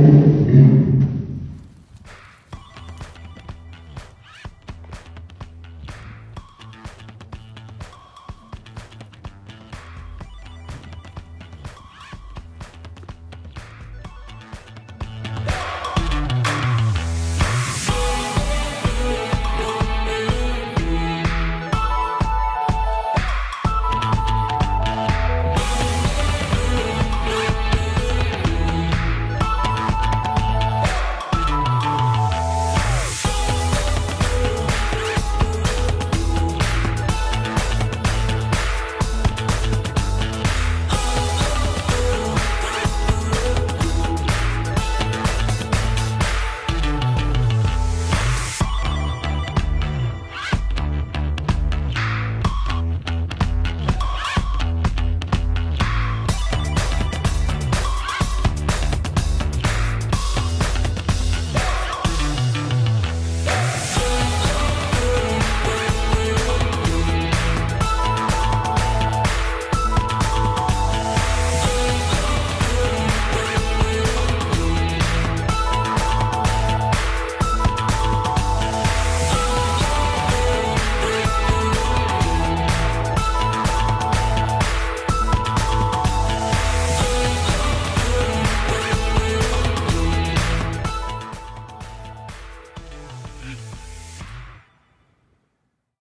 Amen.